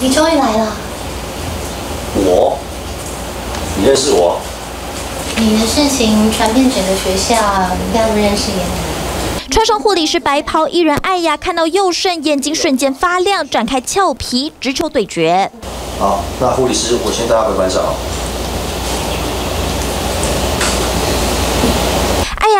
你终于来了。我，你认识我？你的事情传遍整个学校，应该不认识也难。穿上护理师白袍，一人艾雅看到佑胜，眼睛瞬间发亮，展开俏皮，直球对决。好，那护理师，我先带他回班上。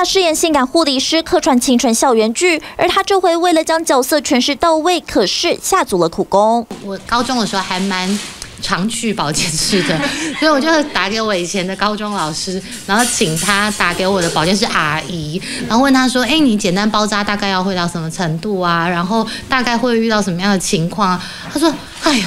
饰演性感护理师，客串青春校园剧，而他这回为了将角色诠释到位，可是下足了苦功。我高中的时候还蛮。常去保健室的，所以我就打给我以前的高中老师，然后请他打给我的保健室阿姨，然后问他说：“哎，你简单包扎大概要会到什么程度啊？然后大概会遇到什么样的情况？”他说：“哎呦，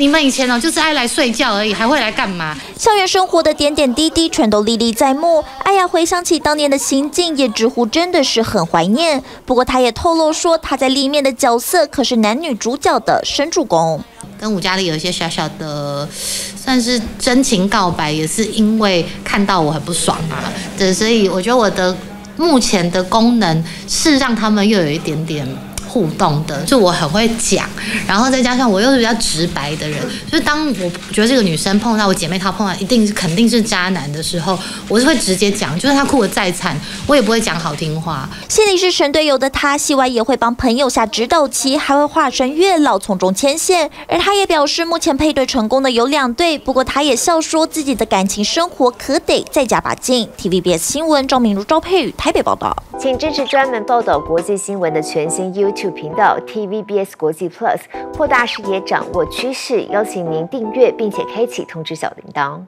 你们以前哦就是爱来睡觉而已，还会来干嘛？”校园生活的点点滴滴全都历历在目。哎呀，回想起当年的心境，也直呼真的是很怀念。不过他也透露说，他在里面的角色可是男女主角的神助攻。跟吴佳丽有一些小小的，算是真情告白，也是因为看到我很不爽啊，对，所以我觉得我的目前的功能是让他们又有一点点。互动的，就我很会讲，然后再加上我又是比较直白的人，所以当我觉得这个女生碰到我姐妹她碰到一定是肯定是渣男的时候，我是会直接讲，就算她哭得再惨，我也不会讲好听话。心里是神队友的她，戏外也会帮朋友下指导棋，还会化身月老从中牵线。而她也表示，目前配对成功的有两对，不过她也笑说自己的感情生活可得再加把劲。TVBS 新闻赵明如、赵佩宇台北报道，请支持专门报道国际新闻的全新频道 TVBS 国际 Plus 扩大视野，掌握趋势。邀请您订阅并且开启通知小铃铛。